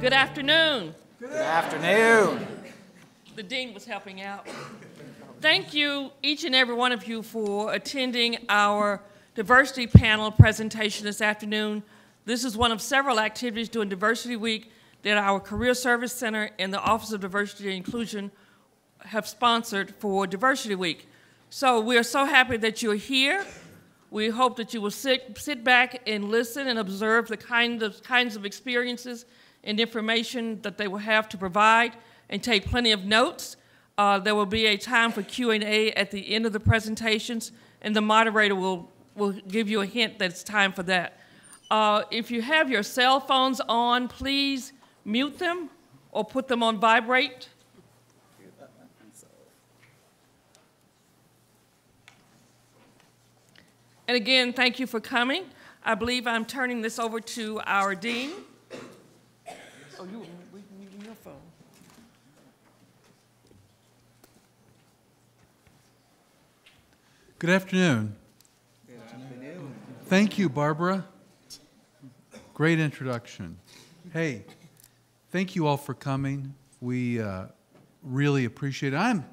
Good afternoon. Good afternoon. The dean was helping out. Thank you, each and every one of you, for attending our diversity panel presentation this afternoon. This is one of several activities during Diversity Week that our Career Service Center and the Office of Diversity and Inclusion have sponsored for Diversity Week. So we are so happy that you're here. We hope that you will sit, sit back and listen and observe the kind of, kinds of experiences and information that they will have to provide and take plenty of notes. Uh, there will be a time for Q&A at the end of the presentations, and the moderator will, will give you a hint that it's time for that. Uh, if you have your cell phones on, please mute them or put them on vibrate. And again, thank you for coming. I believe I'm turning this over to our dean. Oh, you, your phone. Good afternoon. Good afternoon. Thank you, Barbara. Great introduction. Hey, thank you all for coming. We uh, really appreciate it. I'm,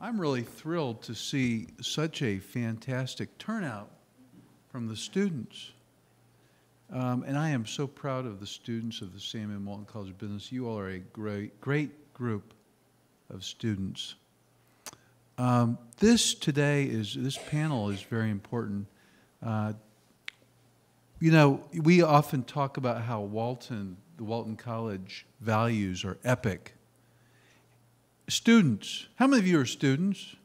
I'm really thrilled to see such a fantastic turnout from the students. Um, and I am so proud of the students of the Samuel Walton College of Business. You all are a great, great group of students. Um, this today is, this panel is very important. Uh, you know, we often talk about how Walton, the Walton College values are epic. Students, how many of you are students?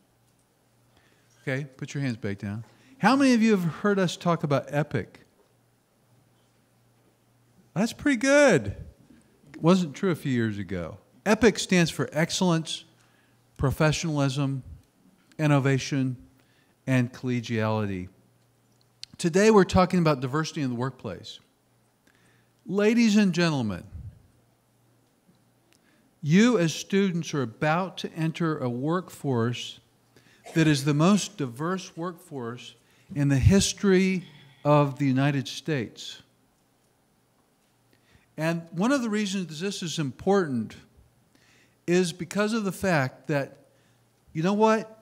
Okay, put your hands back down. How many of you have heard us talk about epic? That's pretty good. It wasn't true a few years ago. EPIC stands for excellence, professionalism, innovation, and collegiality. Today we're talking about diversity in the workplace. Ladies and gentlemen, you as students are about to enter a workforce that is the most diverse workforce in the history of the United States. And one of the reasons this is important is because of the fact that, you know what?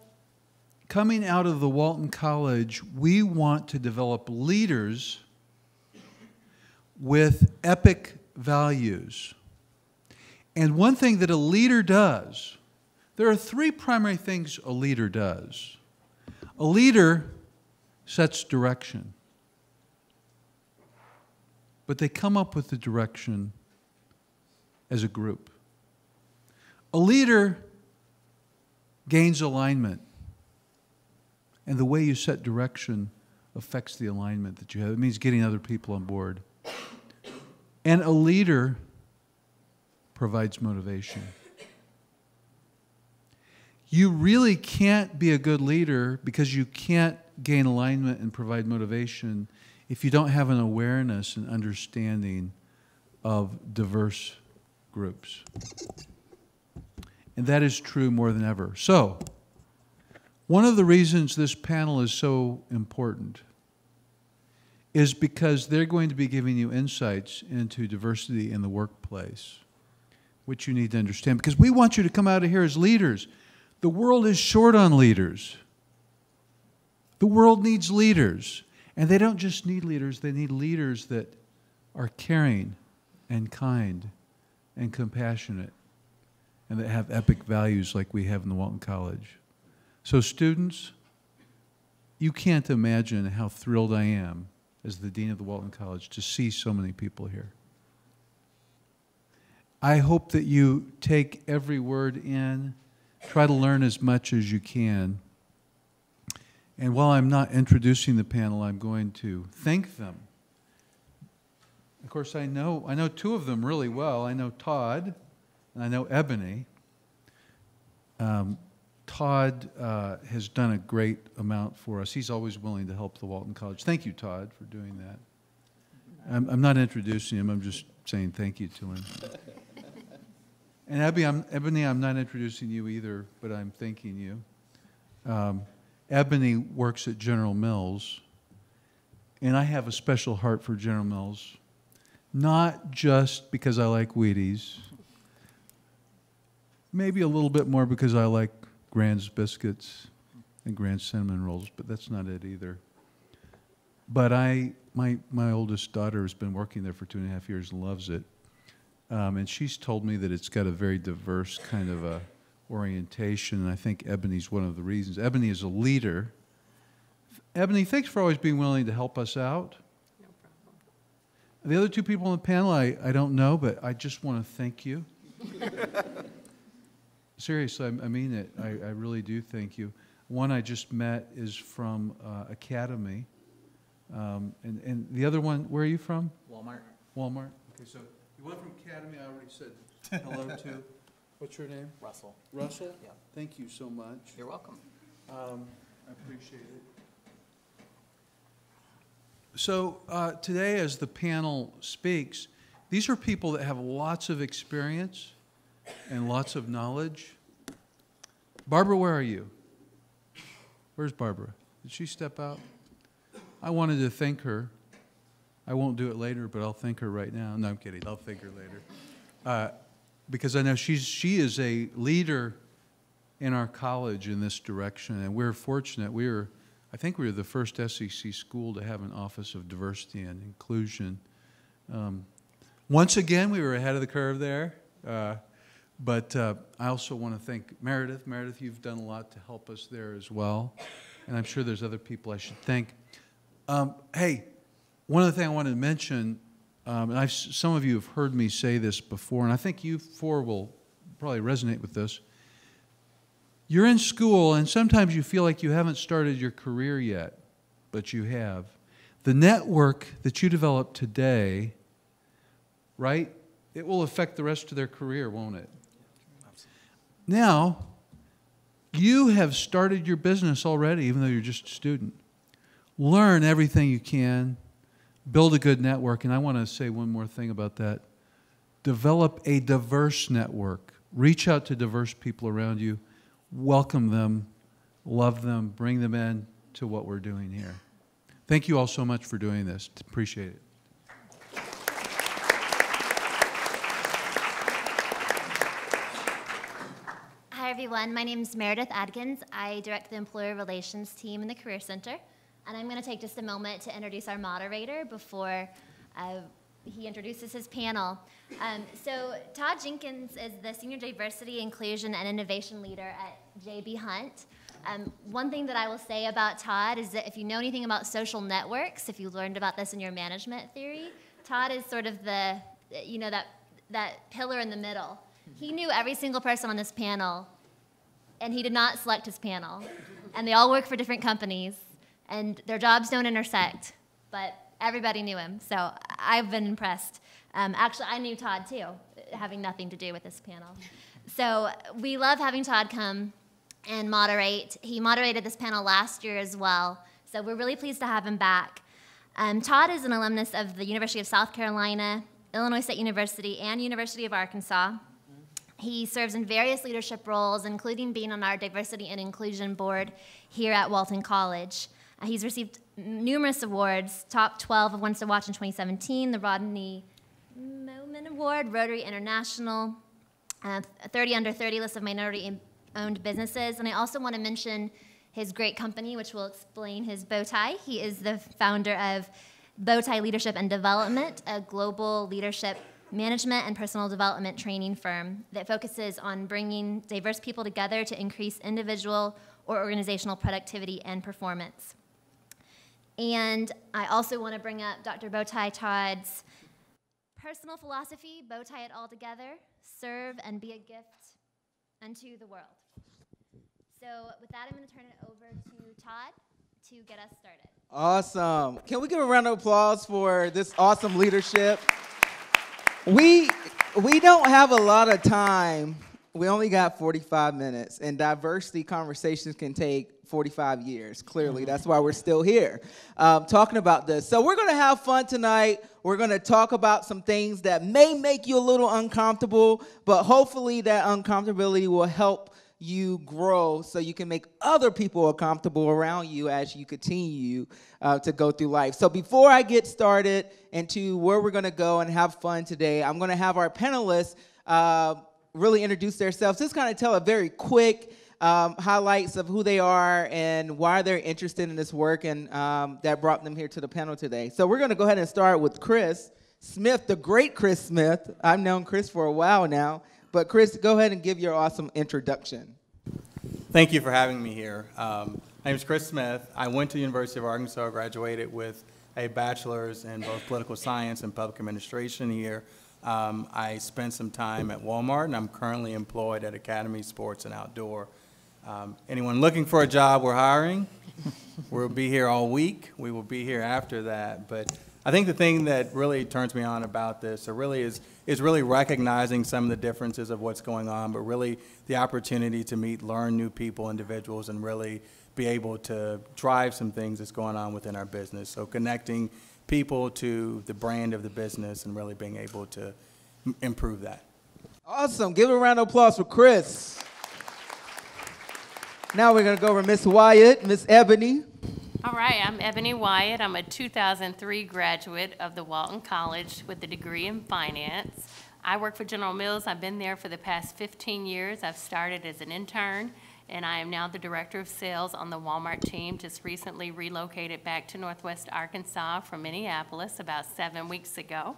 Coming out of the Walton College, we want to develop leaders with epic values. And one thing that a leader does, there are three primary things a leader does. A leader sets direction but they come up with the direction as a group. A leader gains alignment, and the way you set direction affects the alignment that you have. It means getting other people on board. And a leader provides motivation. You really can't be a good leader because you can't gain alignment and provide motivation if you don't have an awareness and understanding of diverse groups. And that is true more than ever. So, one of the reasons this panel is so important is because they're going to be giving you insights into diversity in the workplace, which you need to understand. Because we want you to come out of here as leaders. The world is short on leaders. The world needs leaders. And they don't just need leaders, they need leaders that are caring and kind and compassionate and that have epic values like we have in the Walton College. So, students, you can't imagine how thrilled I am as the Dean of the Walton College to see so many people here. I hope that you take every word in, try to learn as much as you can. And while I'm not introducing the panel, I'm going to thank them. Of course, I know, I know two of them really well. I know Todd and I know Ebony. Um, Todd uh, has done a great amount for us. He's always willing to help the Walton College. Thank you, Todd, for doing that. I'm, I'm not introducing him, I'm just saying thank you to him. and Ebony I'm, Ebony, I'm not introducing you either, but I'm thanking you. Um, Ebony works at General Mills, and I have a special heart for General Mills. not just because I like Wheaties, maybe a little bit more because I like Grands biscuits and Grands cinnamon rolls, but that's not it either. But I, my, my oldest daughter has been working there for two and a half years and loves it. Um, and she's told me that it's got a very diverse kind of a orientation, and I think Ebony's one of the reasons. Ebony is a leader. Ebony, thanks for always being willing to help us out. No problem. The other two people on the panel, I, I don't know, but I just want to thank you. Seriously, I, I mean it. I, I really do thank you. One I just met is from uh, Academy. Um, and, and the other one, where are you from? Walmart. Walmart? Okay, so you went from Academy, I already said hello to. What's your name? Russell. Russell? Yeah. Thank you so much. You're welcome. Um, I appreciate it. So uh, today, as the panel speaks, these are people that have lots of experience and lots of knowledge. Barbara, where are you? Where's Barbara? Did she step out? I wanted to thank her. I won't do it later, but I'll thank her right now. No, I'm kidding. I'll thank her later. Uh, because I know she's, she is a leader in our college in this direction, and we're fortunate. We were, I think we were the first SEC school to have an Office of Diversity and Inclusion. Um, once again, we were ahead of the curve there. Uh, but uh, I also want to thank Meredith. Meredith, you've done a lot to help us there as well. And I'm sure there's other people I should thank. Um, hey, one other thing I wanted to mention, um, and I've, some of you have heard me say this before, and I think you four will probably resonate with this. You're in school, and sometimes you feel like you haven't started your career yet, but you have. The network that you develop today, right, it will affect the rest of their career, won't it? Now, you have started your business already, even though you're just a student. Learn everything you can, build a good network, and I want to say one more thing about that. Develop a diverse network. Reach out to diverse people around you, welcome them, love them, bring them in to what we're doing here. Thank you all so much for doing this. Appreciate it. Hi, everyone. My name is Meredith Adkins. I direct the Employer Relations team in the Career Center. And I'm going to take just a moment to introduce our moderator before uh, he introduces his panel. Um, so, Todd Jenkins is the Senior Diversity, Inclusion, and Innovation Leader at JB Hunt. Um, one thing that I will say about Todd is that if you know anything about social networks, if you learned about this in your management theory, Todd is sort of the, you know, that, that pillar in the middle. He knew every single person on this panel, and he did not select his panel. And they all work for different companies, and their jobs don't intersect, but everybody knew him. So I've been impressed. Um, actually, I knew Todd too, having nothing to do with this panel. So we love having Todd come and moderate. He moderated this panel last year as well, so we're really pleased to have him back. Um, Todd is an alumnus of the University of South Carolina, Illinois State University, and University of Arkansas. He serves in various leadership roles, including being on our Diversity and Inclusion Board here at Walton College. He's received numerous awards, top 12 of Ones to Watch in 2017, the Rodney Moment Award, Rotary International, uh, 30 under 30 list of minority owned businesses. And I also want to mention his great company, which will explain his bow tie. He is the founder of Bowtie Leadership and Development, a global leadership management and personal development training firm that focuses on bringing diverse people together to increase individual or organizational productivity and performance. And I also want to bring up Dr. Bowtie Todd's personal philosophy, Bowtie it all together, serve and be a gift unto the world. So with that, I'm going to turn it over to Todd to get us started. Awesome. Can we give a round of applause for this awesome leadership? We we don't have a lot of time. We only got 45 minutes, and diversity conversations can take 45 years. Clearly, that's why we're still here um, talking about this. So, we're going to have fun tonight. We're going to talk about some things that may make you a little uncomfortable, but hopefully, that uncomfortability will help you grow so you can make other people comfortable around you as you continue uh, to go through life. So before I get started into where we're going to go and have fun today, I'm going to have our panelists uh, really introduce themselves. Just kind of tell a very quick um, highlights of who they are and why they're interested in this work and um, that brought them here to the panel today. So we're going to go ahead and start with Chris Smith, the great Chris Smith. I've known Chris for a while now. But Chris, go ahead and give your awesome introduction. Thank you for having me here. Um, my name is Chris Smith. I went to the University of Arkansas, graduated with a bachelor's in both political science and public administration here. Um, I spent some time at Walmart, and I'm currently employed at Academy Sports and Outdoor. Um, anyone looking for a job, we're hiring. we'll be here all week. We will be here after that. But I think the thing that really turns me on about this, or really is is really recognizing some of the differences of what's going on, but really the opportunity to meet, learn new people, individuals, and really be able to drive some things that's going on within our business. So connecting people to the brand of the business and really being able to improve that. Awesome. Give a round of applause for Chris. Now we're going to go over Miss Wyatt, Miss Ebony. All right, I'm Ebony Wyatt. I'm a 2003 graduate of the Walton College with a degree in finance. I work for General Mills. I've been there for the past 15 years. I've started as an intern, and I am now the director of sales on the Walmart team. Just recently relocated back to Northwest Arkansas from Minneapolis about seven weeks ago.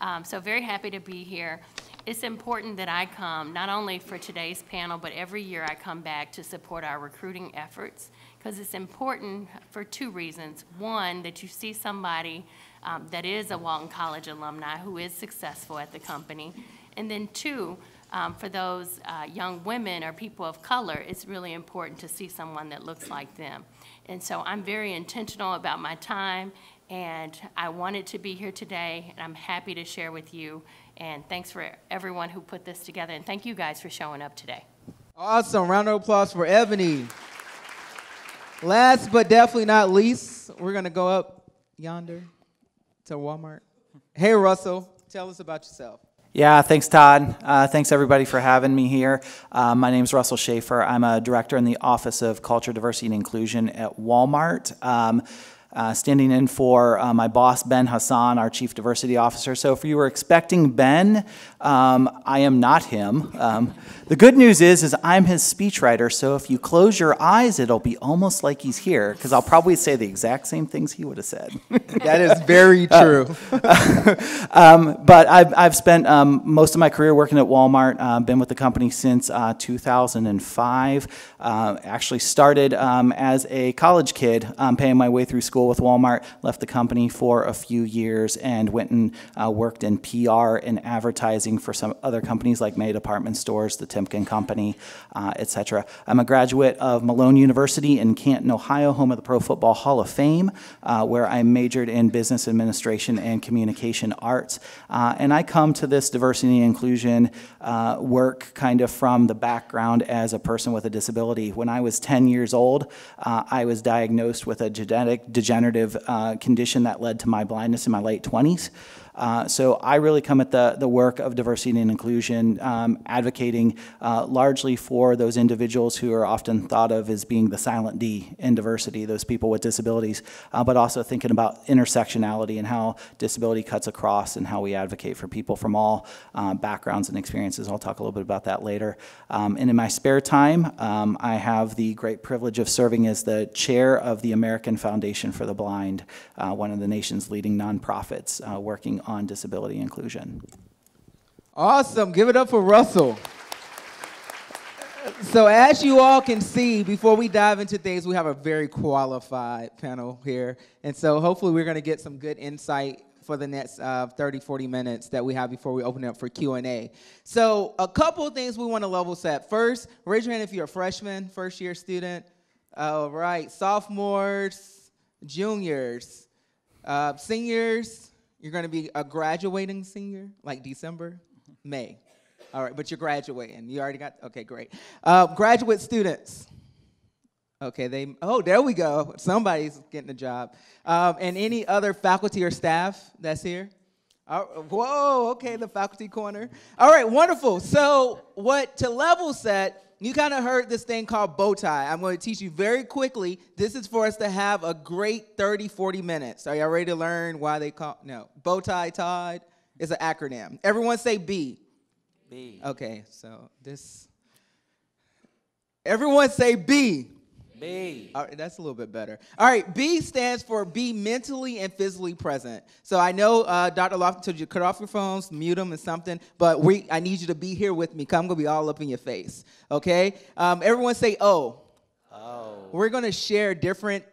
Um, so very happy to be here. It's important that I come, not only for today's panel, but every year I come back to support our recruiting efforts because it's important for two reasons. One, that you see somebody um, that is a Walton College alumni who is successful at the company. And then two, um, for those uh, young women or people of color, it's really important to see someone that looks like them. And so I'm very intentional about my time, and I wanted to be here today, and I'm happy to share with you. And thanks for everyone who put this together, and thank you guys for showing up today. Awesome. Round of applause for Ebony. Last but definitely not least, we're going to go up yonder to Walmart. Hey, Russell, tell us about yourself. Yeah, thanks, Todd. Uh, thanks, everybody, for having me here. Uh, my name is Russell Shaffer. I'm a director in the Office of Culture, Diversity, and Inclusion at Walmart. Um, uh, standing in for uh, my boss, Ben Hasan, our Chief Diversity Officer. So if you were expecting Ben, um, I am not him. Um, the good news is, is I'm his speechwriter, so if you close your eyes, it'll be almost like he's here, because I'll probably say the exact same things he would have said. that is very uh, true. um, but I've, I've spent um, most of my career working at Walmart, uh, been with the company since uh, 2005. Uh, actually started um, as a college kid, um, paying my way through school with Walmart, left the company for a few years and went and uh, worked in PR and advertising for some other companies like May Department Stores, the Timken Company, uh, etc. I'm a graduate of Malone University in Canton, Ohio, home of the Pro Football Hall of Fame, uh, where I majored in business administration and communication arts. Uh, and I come to this diversity and inclusion uh, work kind of from the background as a person with a disability. When I was 10 years old, uh, I was diagnosed with a genetic degenerative uh, condition that led to my blindness in my late 20s. Uh, so I really come at the, the work of diversity and inclusion, um, advocating uh, largely for those individuals who are often thought of as being the silent D in diversity, those people with disabilities, uh, but also thinking about intersectionality and how disability cuts across and how we advocate for people from all uh, backgrounds and experiences. I'll talk a little bit about that later. Um, and in my spare time, um, I have the great privilege of serving as the chair of the American Foundation for the Blind, uh, one of the nation's leading nonprofits uh, working on disability inclusion. Awesome. Give it up for Russell. So, as you all can see, before we dive into things, we have a very qualified panel here. And so, hopefully, we're going to get some good insight for the next uh, 30, 40 minutes that we have before we open up for Q&A. So, a couple things we want to level set. First, raise your hand if you're a freshman, first year student. All right, sophomores, juniors, uh, seniors, you're going to be a graduating senior, like December, May. All right, but you're graduating. You already got, okay, great. Uh, graduate students. Okay, they, oh, there we go. Somebody's getting a job. Um, and any other faculty or staff that's here? Uh, whoa, okay, the faculty corner. All right, wonderful. So, what to level set, you kind of heard this thing called bow tie. I'm going to teach you very quickly. This is for us to have a great 30, 40 minutes. Are y'all ready to learn why they call? No. Bow tie tied is an acronym. Everyone say B. B. Okay, so this. Everyone say B. B. All right, that's a little bit better. All right, B stands for be mentally and physically present. So I know uh, Dr. Lofton told you to cut off your phones, mute them, and something, but we I need you to be here with me. 'cause I'm gonna be all up in your face. Okay? Um, everyone say O. Oh. We're gonna share different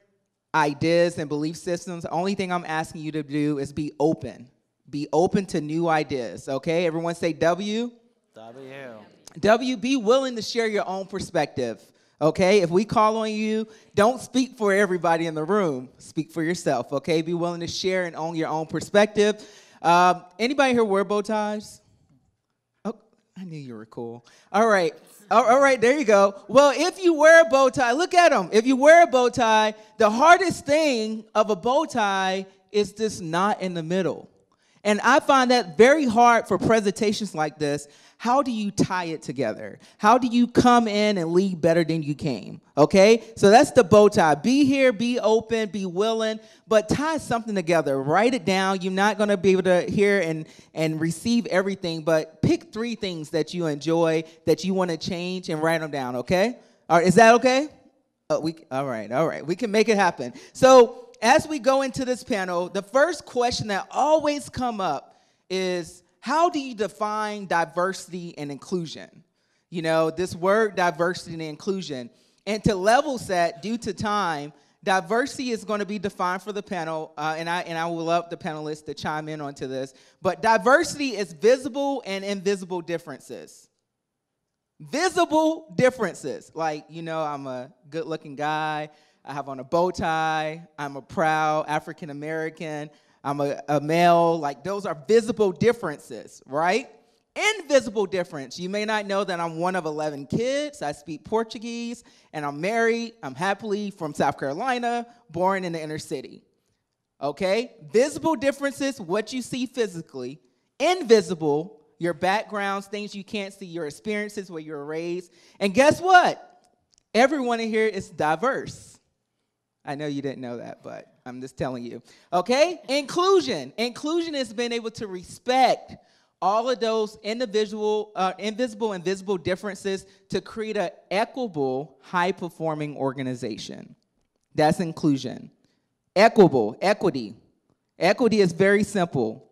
ideas and belief systems. The only thing I'm asking you to do is be open. Be open to new ideas. Okay? Everyone say W. W. W, be willing to share your own perspective. Okay, if we call on you, don't speak for everybody in the room. Speak for yourself. Okay, be willing to share and own your own perspective. Um, anybody here wear bow ties? Oh, I knew you were cool. All right, all right, there you go. Well, if you wear a bow tie, look at them. If you wear a bow tie, the hardest thing of a bow tie is this knot in the middle. And I find that very hard for presentations like this. How do you tie it together? How do you come in and leave better than you came? Okay? So that's the bow tie. Be here, be open, be willing, but tie something together. Write it down. You're not going to be able to hear and, and receive everything, but pick three things that you enjoy, that you want to change, and write them down, okay? All right, is that okay? Oh, we, all right, all right. We can make it happen. So as we go into this panel, the first question that always come up is how do you define diversity and inclusion? You know, this word diversity and inclusion. And to level set, due to time, diversity is going to be defined for the panel, uh, and I and I will love the panelists to chime in onto this. But diversity is visible and invisible differences visible differences. Like, you know, I'm a good looking guy, I have on a bow tie, I'm a proud African American, I'm a, a male. Like, those are visible differences, right? Invisible difference. You may not know that I'm one of 11 kids. I speak Portuguese and I'm married. I'm happily from South Carolina, born in the inner city. Okay? Visible differences, what you see physically. Invisible, your backgrounds, things you can't see, your experiences, where you were raised. And guess what? Everyone in here is diverse. I know you didn't know that, but I'm just telling you. Okay? Inclusion. Inclusion is being able to respect all of those individual, uh, invisible and visible differences to create an equitable, high performing organization. That's inclusion. Equitable, equity. Equity is very simple.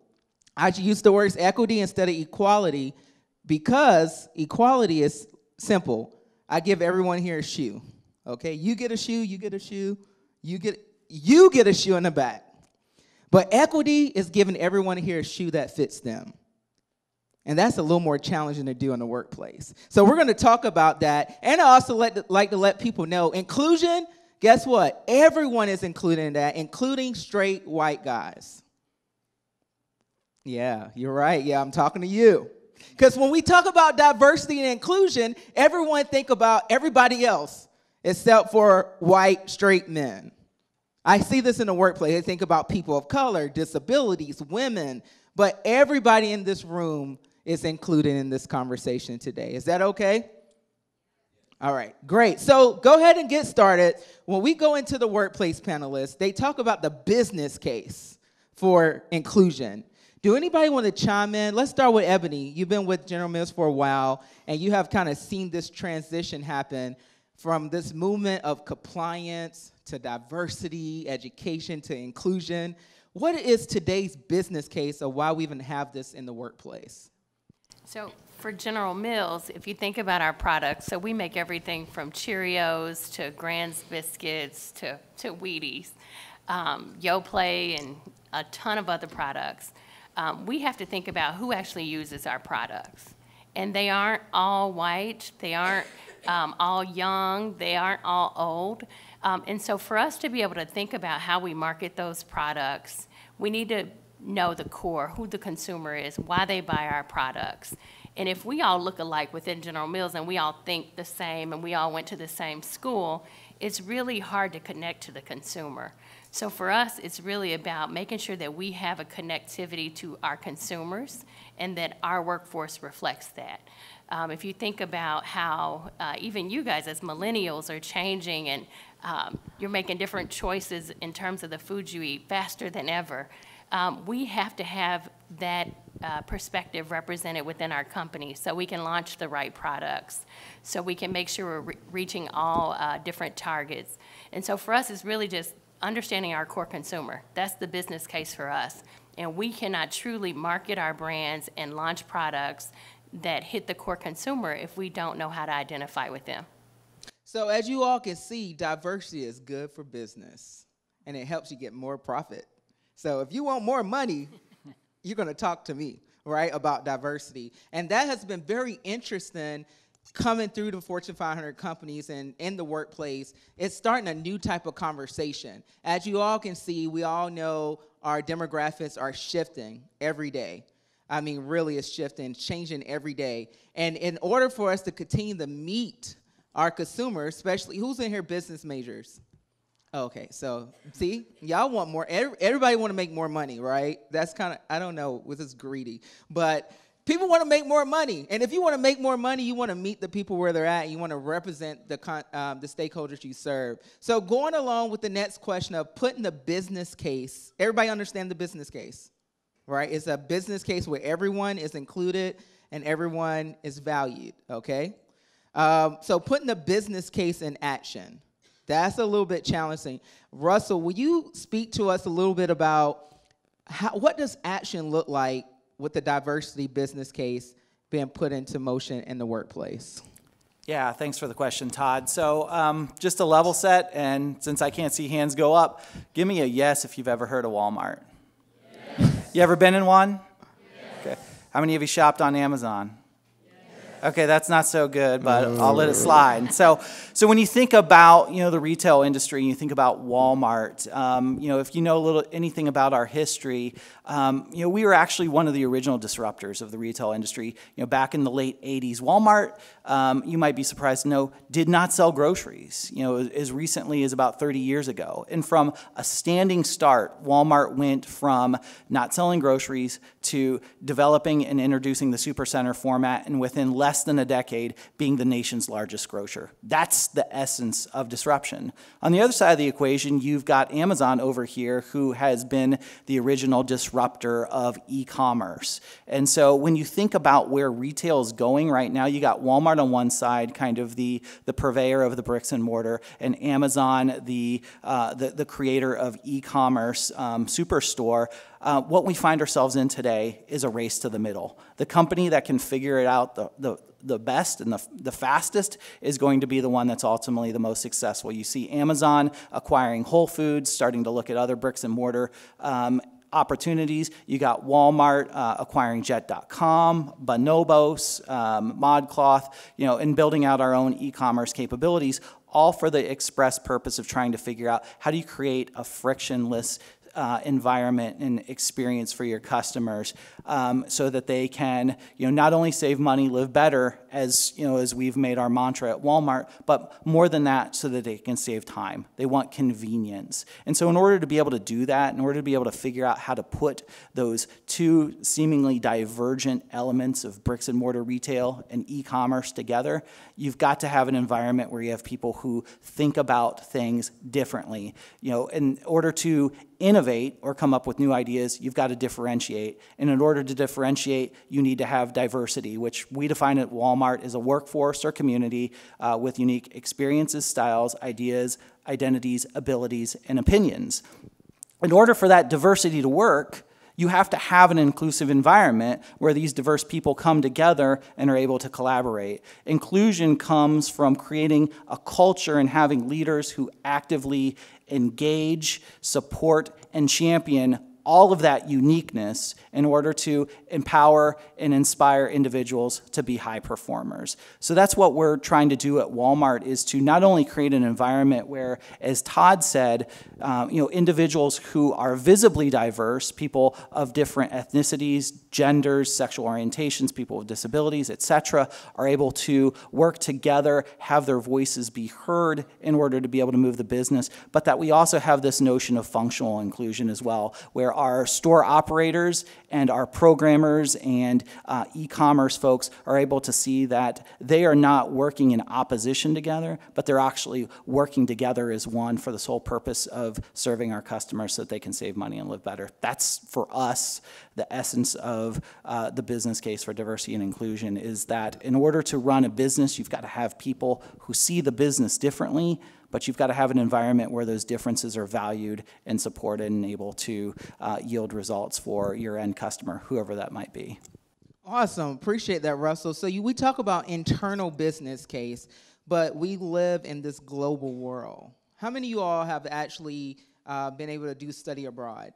I use the words equity instead of equality because equality is simple. I give everyone here a shoe. Okay, you get a shoe, you get a shoe, you get you get a shoe in the back. But equity is giving everyone here a shoe that fits them. And that's a little more challenging to do in the workplace. So we're going to talk about that. And I also let, like to let people know inclusion, guess what? Everyone is included in that, including straight white guys. Yeah, you're right. Yeah, I'm talking to you. Because when we talk about diversity and inclusion, everyone think about everybody else except for white straight men. I see this in the workplace. I think about people of color, disabilities, women, but everybody in this room is included in this conversation today. Is that okay? All right, great. So go ahead and get started. When we go into the workplace panelists, they talk about the business case for inclusion. Do anybody want to chime in? Let's start with Ebony. You've been with General Mills for a while, and you have kind of seen this transition happen from this movement of compliance to diversity, education to inclusion. What is today's business case of why we even have this in the workplace? So for General Mills, if you think about our products, so we make everything from Cheerios to Grands biscuits to, to Wheaties, um, Yoplait, and a ton of other products. Um, we have to think about who actually uses our products. And they aren't all white, they aren't um, all young, they aren't all old. Um, and so for us to be able to think about how we market those products, we need to know the core, who the consumer is, why they buy our products. And if we all look alike within General Mills and we all think the same and we all went to the same school, it's really hard to connect to the consumer. So for us, it's really about making sure that we have a connectivity to our consumers and that our workforce reflects that. Um, if you think about how uh, even you guys as millennials are changing and um, you're making different choices in terms of the foods you eat faster than ever, um, we have to have that uh, perspective represented within our company so we can launch the right products, so we can make sure we're re reaching all uh, different targets. And so for us, it's really just understanding our core consumer. That's the business case for us. And we cannot truly market our brands and launch products that hit the core consumer if we don't know how to identify with them. So, as you all can see, diversity is good for business and it helps you get more profit. So, if you want more money, you're going to talk to me, right, about diversity. And that has been very interesting coming through the Fortune 500 companies and in the workplace, it's starting a new type of conversation. As you all can see, we all know our demographics are shifting every day. I mean, really, it's shifting, changing every day. And in order for us to continue to meet our consumers, especially who's in here business majors? Okay, so see, y'all want more. Everybody want to make more money, right? That's kind of I don't know, with this greedy, but People want to make more money. And if you want to make more money, you want to meet the people where they're at. You want to represent the, um, the stakeholders you serve. So, going along with the next question of putting the business case, everybody understand the business case, right? It's a business case where everyone is included and everyone is valued, okay? Um, so, putting the business case in action. That's a little bit challenging. Russell, will you speak to us a little bit about how, what does action look like with the diversity business case being put into motion in the workplace? Yeah, thanks for the question, Todd. So, um, just a level set, and since I can't see hands go up, give me a yes if you've ever heard of Walmart. You ever been in one? Yes. Okay. How many of you shopped on Amazon? Okay, that's not so good, but I'll let it slide. So, so when you think about you know the retail industry, and you think about Walmart, um, you know if you know a little anything about our history, um, you know we were actually one of the original disruptors of the retail industry. You know back in the late '80s, Walmart, um, you might be surprised to know, did not sell groceries. You know as recently as about 30 years ago, and from a standing start, Walmart went from not selling groceries to developing and introducing the supercenter format, and within less less than a decade being the nation's largest grocer. That's the essence of disruption. On the other side of the equation, you've got Amazon over here, who has been the original disruptor of e commerce. And so when you think about where retail is going right now, you got Walmart on one side, kind of the, the purveyor of the bricks and mortar, and Amazon, the, uh, the, the creator of e commerce um, superstore. Uh, what we find ourselves in today is a race to the middle. The company that can figure it out the, the, the best and the, the fastest is going to be the one that's ultimately the most successful. You see Amazon acquiring Whole Foods, starting to look at other bricks and mortar um, opportunities. You got Walmart uh, acquiring Jet.com, Bonobos, um, ModCloth, you know, and building out our own e-commerce capabilities, all for the express purpose of trying to figure out how do you create a frictionless uh, environment and experience for your customers um, so that they can you know not only save money live better as you know as we've made our mantra at Walmart but more than that so that they can save time. They want convenience. And so in order to be able to do that in order to be able to figure out how to put those two seemingly divergent elements of bricks and mortar retail and e-commerce together you've got to have an environment where you have people who think about things differently. You know in order to innovate or come up with new ideas, you've got to differentiate. And in order to differentiate, you need to have diversity, which we define at Walmart as a workforce or community uh, with unique experiences, styles, ideas, identities, abilities, and opinions. In order for that diversity to work, you have to have an inclusive environment where these diverse people come together and are able to collaborate. Inclusion comes from creating a culture and having leaders who actively engage, support, and champion all of that uniqueness in order to empower and inspire individuals to be high performers. So that's what we're trying to do at Walmart is to not only create an environment where, as Todd said, um, you know, individuals who are visibly diverse, people of different ethnicities, genders, sexual orientations, people with disabilities, et cetera, are able to work together, have their voices be heard in order to be able to move the business, but that we also have this notion of functional inclusion as well, where our store operators and our programmers and uh, e-commerce folks are able to see that they are not working in opposition together, but they're actually working together as one for the sole purpose of serving our customers so that they can save money and live better. That's for us the essence of uh, the business case for diversity and inclusion is that in order to run a business, you've got to have people who see the business differently, but you've got to have an environment where those differences are valued and supported and able to uh, yield results for your end customer, whoever that might be. Awesome. Appreciate that, Russell. So you, we talk about internal business case, but we live in this global world. How many of you all have actually uh, been able to do study abroad?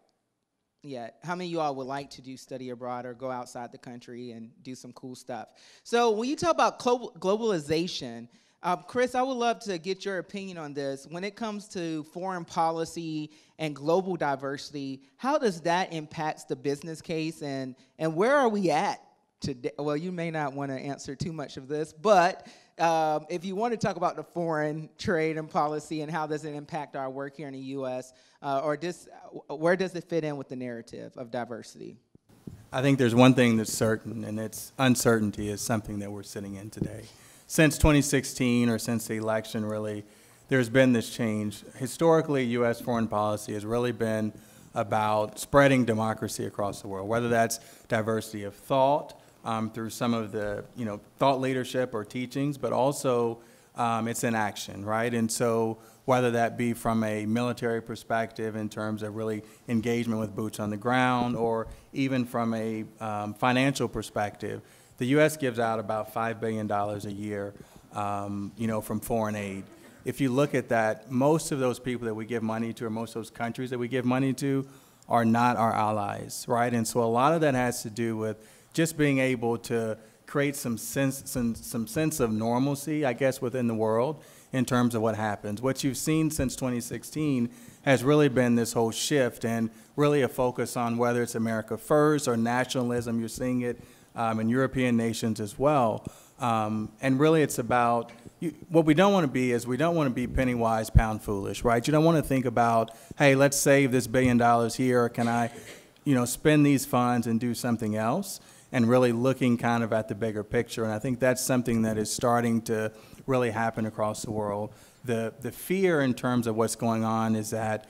yet. How many of you all would like to do study abroad or go outside the country and do some cool stuff? So when you talk about globalization, um, Chris, I would love to get your opinion on this. When it comes to foreign policy and global diversity, how does that impact the business case and, and where are we at today? Well, you may not want to answer too much of this, but um, if you want to talk about the foreign trade and policy and how does it impact our work here in the U.S., uh, or just, where does it fit in with the narrative of diversity? I think there's one thing that's certain, and it's uncertainty is something that we're sitting in today. Since 2016, or since the election, really, there's been this change. Historically, U.S. foreign policy has really been about spreading democracy across the world, whether that's diversity of thought, um, through some of the you know thought leadership or teachings, but also um, it's in action, right? And so whether that be from a military perspective in terms of really engagement with boots on the ground, or even from a um, financial perspective, the U.S. gives out about five billion dollars a year, um, you know, from foreign aid. If you look at that, most of those people that we give money to, or most of those countries that we give money to, are not our allies, right? And so a lot of that has to do with just being able to create some sense, some, some sense of normalcy, I guess, within the world in terms of what happens. What you've seen since 2016 has really been this whole shift and really a focus on whether it's America first or nationalism. You're seeing it um, in European nations as well. Um, and really, it's about you, what we don't want to be is we don't want to be penny wise, pound foolish, right? You don't want to think about, hey, let's save this billion dollars here. Can I, you know, spend these funds and do something else? and really looking kind of at the bigger picture. And I think that's something that is starting to really happen across the world. The, the fear in terms of what's going on is that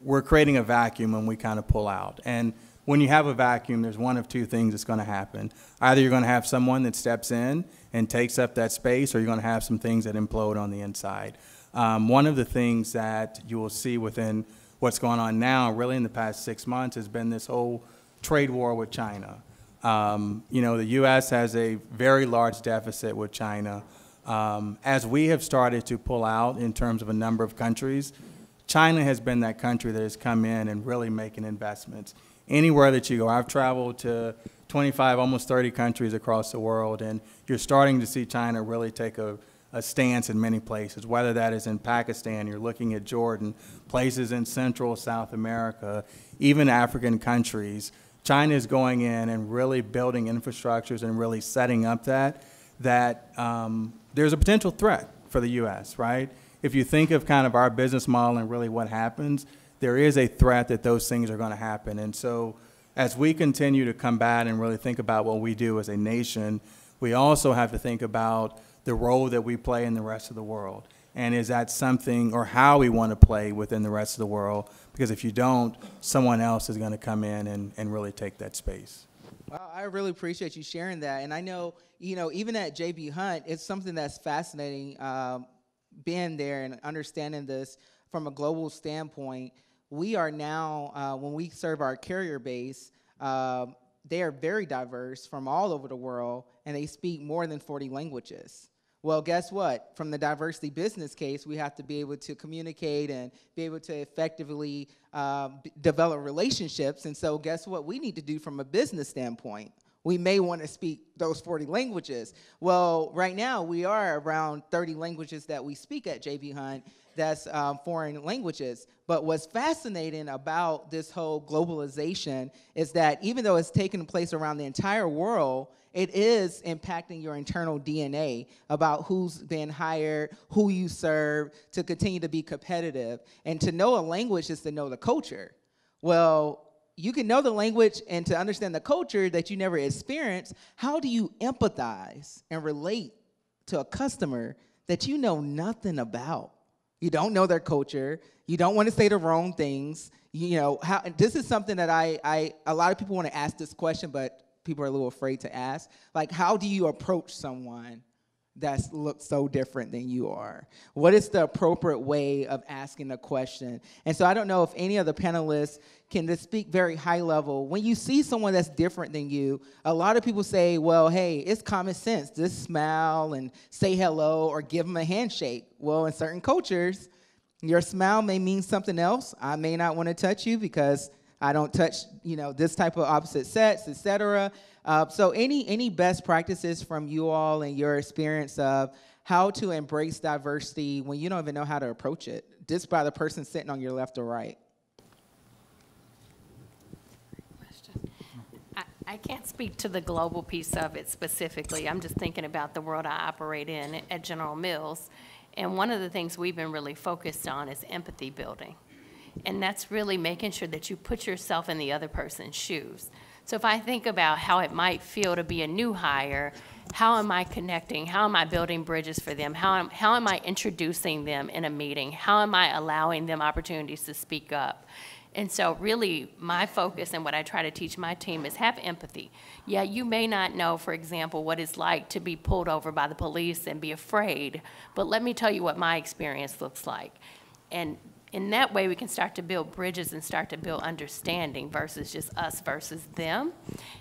we're creating a vacuum when we kind of pull out. And when you have a vacuum, there's one of two things that's going to happen. Either you're going to have someone that steps in and takes up that space, or you're going to have some things that implode on the inside. Um, one of the things that you will see within what's going on now, really in the past six months, has been this whole trade war with China. Um, you know, the U.S. has a very large deficit with China. Um, as we have started to pull out in terms of a number of countries, China has been that country that has come in and really making investments. Anywhere that you go, I've traveled to 25, almost 30 countries across the world, and you're starting to see China really take a, a stance in many places, whether that is in Pakistan, you're looking at Jordan, places in Central South America, even African countries. China is going in and really building infrastructures and really setting up that, that um, there's a potential threat for the U.S., right? If you think of kind of our business model and really what happens, there is a threat that those things are going to happen. And so as we continue to combat and really think about what we do as a nation, we also have to think about the role that we play in the rest of the world. And is that something, or how we want to play within the rest of the world? Because if you don't, someone else is going to come in and, and really take that space. Well, I really appreciate you sharing that. And I know, you know, even at JB Hunt, it's something that's fascinating um, being there and understanding this from a global standpoint. We are now, uh, when we serve our carrier base, uh, they are very diverse from all over the world, and they speak more than 40 languages. Well, guess what? From the diversity business case, we have to be able to communicate and be able to effectively b- develop relationships. And so, guess what we need to do from a business standpoint? We may want to speak those 40 languages. Well, right now we are around 30 languages that we speak at JB Hunt that's um, foreign languages. But what's fascinating about this whole globalization is that even though it's taking place around the entire world, it is impacting your internal DNA about who's been hired, who you serve, to continue to be competitive. And to know a language is to know the culture. Well, you can know the language and to understand the culture that you never experienced. How do you empathize and relate to a customer that you know nothing about? You don't know their culture. You don't want to say the wrong things. You know, how, this is something that I, I, a lot of people want to ask this question, but people are a little afraid to ask. Like, how do you approach someone that's looks so different than you are? What is the appropriate way of asking a question? And so I don't know if any of the panelists can just speak very high level. When you see someone that's different than you, a lot of people say, well, hey, it's common sense. Just smile and say hello or give them a handshake. Well, in certain cultures, your smile may mean something else. I may not want to touch you because I don't touch, you know, this type of opposite sex, etc. Uh, so, any any best practices from you all and your experience of how to embrace diversity when you don't even know how to approach it, just by the person sitting on your left or right? I- I can't speak to the global piece of it specifically. I'm just thinking about the world I operate in at General Mills. And one of the things we've been really focused on is empathy building. And that's really making sure that you put yourself in the other person's shoes. So if I think about how it might feel to be a new hire, how am I connecting? How am I building bridges for them? How am, how am I introducing them in a meeting? How am I allowing them opportunities to speak up? And so, really, my focus and what I try to teach my team is have empathy. Yeah, you may not know, for example, what it's like to be pulled over by the police and be afraid, but let me tell you what my experience looks like. And in that way, we can start to build bridges and start to build understanding versus just us versus them.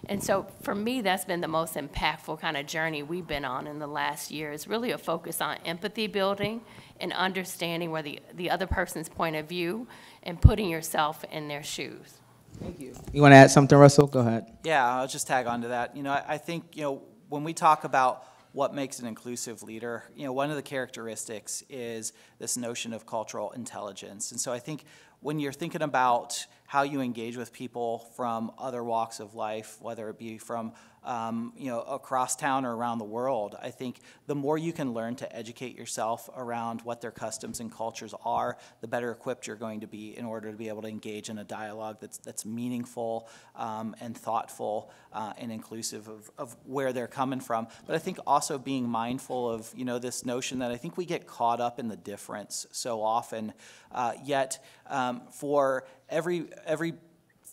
And so, for me, that's been the most impactful kind of journey we've been on in the last year is really a focus on empathy building and understanding where the, the other person's point of view and putting yourself in their shoes. Thank you. You want to add something, Russell? Go ahead. Yeah, I'll just tag on to that. You know, I, I think, you know, when we talk about what makes an inclusive leader, you know, one of the characteristics is this notion of cultural intelligence. And so I think when you're thinking about how you engage with people from other walks of life, whether it be from um, you know across town or around the world, I think the more you can learn to educate yourself around what their customs and cultures are, the better equipped you're going to be in order to be able to engage in a dialogue that's that's meaningful um, and thoughtful uh, and inclusive of, of where they're coming from. But I think also being mindful of you know this notion that I think we get caught up in the difference so often, uh, yet um, for every every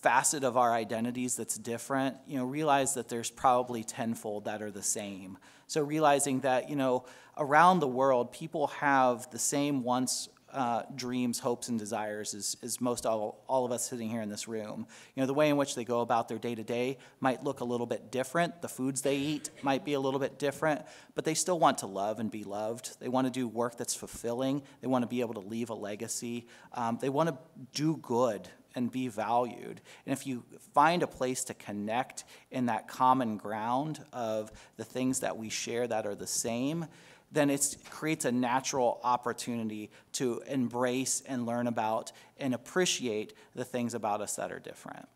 facet of our identities that's different, you know, realize that there's probably tenfold that are the same. So realizing that, you know, around the world, people have the same wants, uh, dreams, hopes, and desires as, as most all, all of us sitting here in this room. You know, the way in which they go about their day to day might look a little bit different. The foods they eat might be a little bit different, but they still want to love and be loved. They want to do work that's fulfilling. They want to be able to leave a legacy. Um, they want to do good and be valued. And if you find a place to connect in that common ground of the things that we share that are the same, then it creates a natural opportunity to embrace and learn about and appreciate the things about us that are different.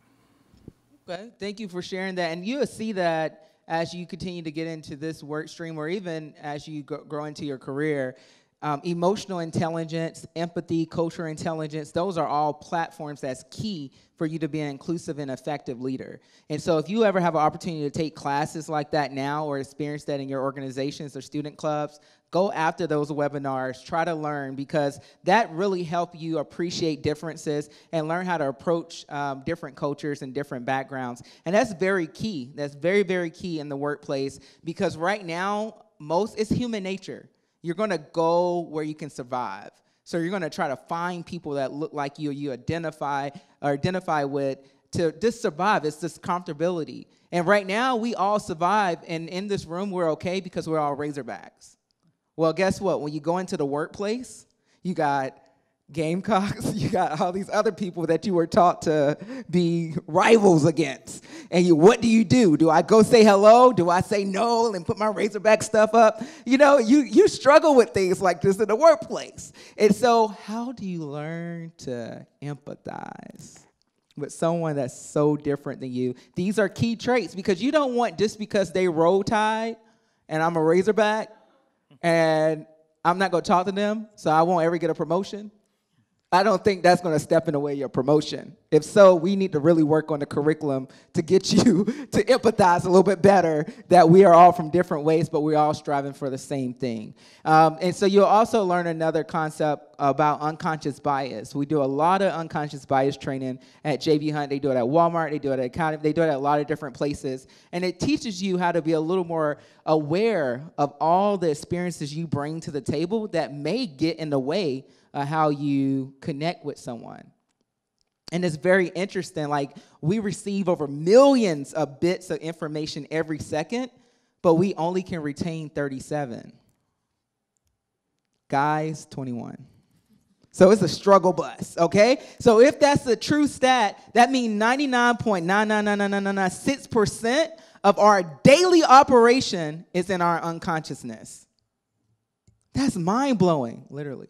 Okay, thank you for sharing that. And you'll see that as you continue to get into this work stream or even as you grow into your career. Um, emotional intelligence, empathy, cultural intelligence, those are all platforms that's key for you to be an inclusive and effective leader. And so, if you ever have an opportunity to take classes like that now or experience that in your organizations or student clubs, go after those webinars, try to learn because that really help you appreciate differences and learn how to approach um, different cultures and different backgrounds. And that's very key. That's very, very key in the workplace because right now, most it's human nature you're going to go where you can survive. So you're going to try to find people that look like you, you identify or identify with to just survive. It's this comfortability. And right now, we all survive, and in this room, we're okay because we're all Razorbacks. Well, guess what? When you go into the workplace, you got Gamecocks, you got all these other people that you were taught to be rivals against. And you, what do you do? Do I go say hello? Do I say no and put my Razorback stuff up? You know, you, you struggle with things like this in the workplace. And so, how do you learn to empathize? with someone that's so different than you. These are key traits because you don't want just because they roll tide and I'm a Razorback and I'm not going to talk to them, so I won't ever get a promotion. I don't think that's going to step in the way of your promotion. If so, we need to really work on the curriculum to get you to empathize a little bit better that we are all from different ways, but we're all striving for the same thing. Um, and so you'll also learn another concept about unconscious bias. We do a lot of unconscious bias training at JB Hunt. They do it at Walmart. They do it at Academy. They do it at a lot of different places. And it teaches you how to be a little more aware of all the experiences you bring to the table that may get in the way uh, how you connect with someone. And it's very interesting. Like, we receive over millions of bits of information every second, but we only can retain 37. Guys, 21. So it's a struggle bus, okay? So if that's the true stat, that means 99.9999996% of our daily operation is in our unconsciousness. That's mind blowing, literally.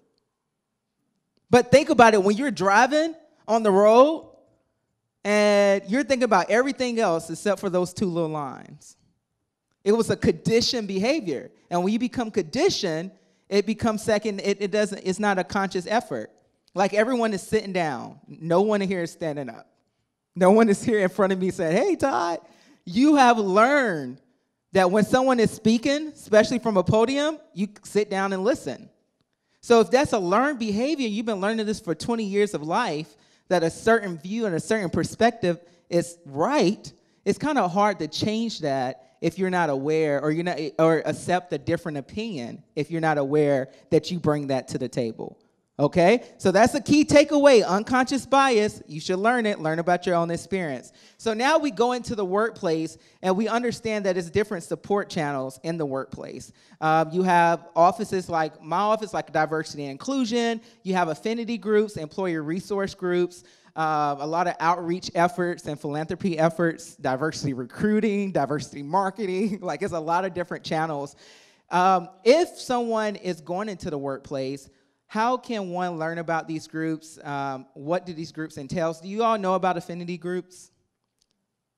But think about it when you're driving on the road and you're thinking about everything else except for those two little lines. It was a conditioned behavior. And when you become conditioned, it becomes second, it, it doesn't, it's not a conscious effort. Like everyone is sitting down. No one here is standing up. No one is here in front of me saying, Hey, Todd, you have learned that when someone is speaking, especially from a podium, you sit down and listen. So if that's a learned behavior, you've been learning this for 20 years of life, that a certain view and a certain perspective is right, it's kind of hard to change that if you're not aware or you're not or accept a different opinion if you're not aware that you bring that to the table. Okay? So that's a key takeaway. Unconscious bias, you should learn it, learn about your own experience. So now we go into the workplace and we understand that it's different support channels in the workplace. Um, you have offices like my office, like diversity and inclusion, you have affinity groups, employer resource groups. Uh, a lot of outreach efforts and philanthropy efforts, diversity recruiting, diversity marketing, like it's a lot of different channels. Um, if someone is going into the workplace, how can one learn about these groups? Um, what do these groups entail? Do you all know about affinity groups?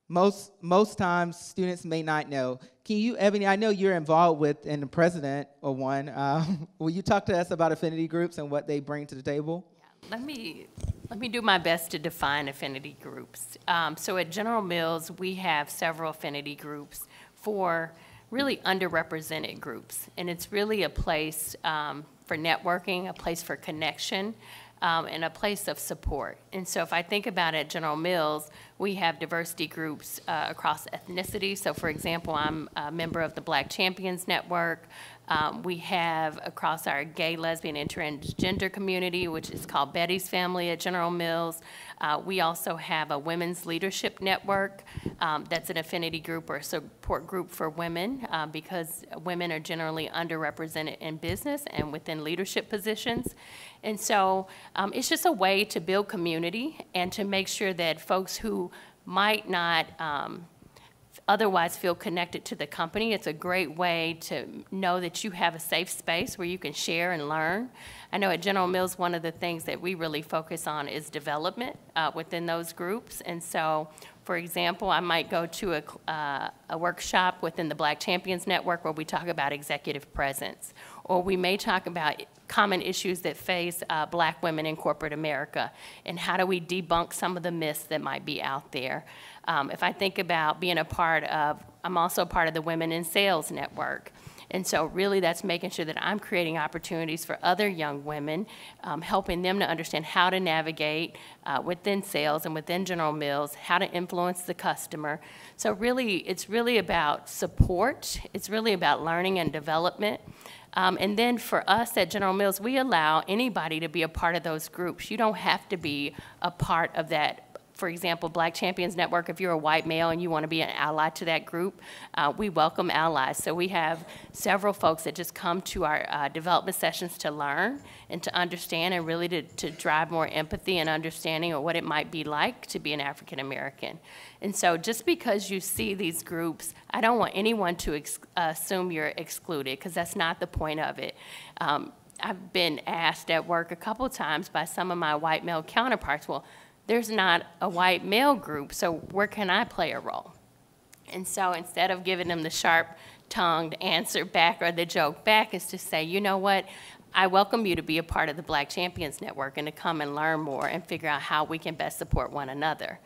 Most, most times, students may not know. Can you, Ebony, I know you're involved with and the president of one. Um, will you talk to us about affinity groups and what they bring to the table? Let me, let me do my best to define affinity groups. Um, so at General Mills, we have several affinity groups for really underrepresented groups. And it's really a place um, for networking, a place for connection, um, and a place of support. And so if I think about it, General Mills, we have diversity groups uh, across ethnicity. So for example, I'm a member of the Black Champions Network. Um, we have across our gay, lesbian, and transgender community, which is called Betty's Family at General Mills. Uh, we also have a women's leadership network um, that's an affinity group or support group for women uh, because women are generally underrepresented in business and within leadership positions. And so um, it's just a way to build community and to make sure that folks who might not um, otherwise feel connected to the company. It's a great way to know that you have a safe space where you can share and learn. I know at General Mills, one of the things that we really focus on is development uh, within those groups. And so, for example, I might go to a, uh, a workshop within the Black Champions Network where we talk about executive presence, or we may talk about common issues that face uh, black women in corporate America, and how do we debunk some of the myths that might be out there. Um, if I think about being a part of, I'm also a part of the Women in Sales Network. And so really that's making sure that I'm creating opportunities for other young women, um, helping them to understand how to navigate uh, within sales and within General Mills, how to influence the customer. So really, it's really about support. It's really about learning and development. Um, and then for us at General Mills, we allow anybody to be a part of those groups. You don't have to be a part of that for example, Black Champions Network, if you're a white male and you want to be an ally to that group, uh, we welcome allies. So we have several folks that just come to our uh, development sessions to learn and to understand and really to, to drive more empathy and understanding of what it might be like to be an African American. And so just because you see these groups, I don't want anyone to assume you're excluded because that's not the point of it. Um, I've been asked at work a couple times by some of my white male counterparts, well, there's not a white male group, so where can I play a role? And so instead of giving them the sharp tongued answer back or the joke back, is to say, you know what? I welcome you to be a part of the Black Champions Network and to come and learn more and figure out how we can best support one another.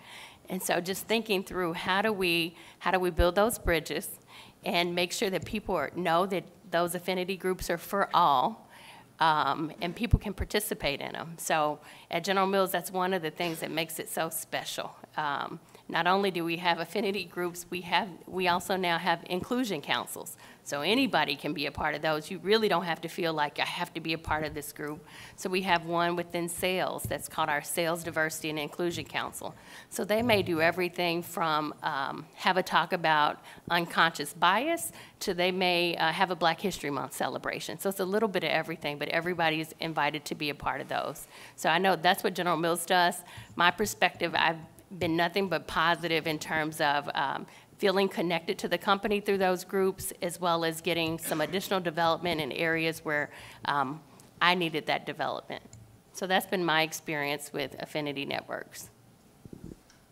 And so just thinking through how do we how do we build those bridges and make sure that people are, know that those affinity groups are for all um, and people can participate in them. So at General Mills, that's one of the things that makes it so special. Um, not only do we have affinity groups, we have we also now have inclusion councils. So anybody can be a part of those. You really don't have to feel like I have to be a part of this group. So we have one within sales that's called our Sales Diversity and Inclusion Council. So they may do everything from um, have a talk about unconscious bias to they may uh, have a Black History Month celebration. So it's a little bit of everything, but everybody is invited to be a part of those. So I know that's what General Mills does. My perspective, I've been nothing but positive in terms of um, feeling connected to the company through those groups, as well as getting some additional development in areas where um, I needed that development. So that's been my experience with affinity networks.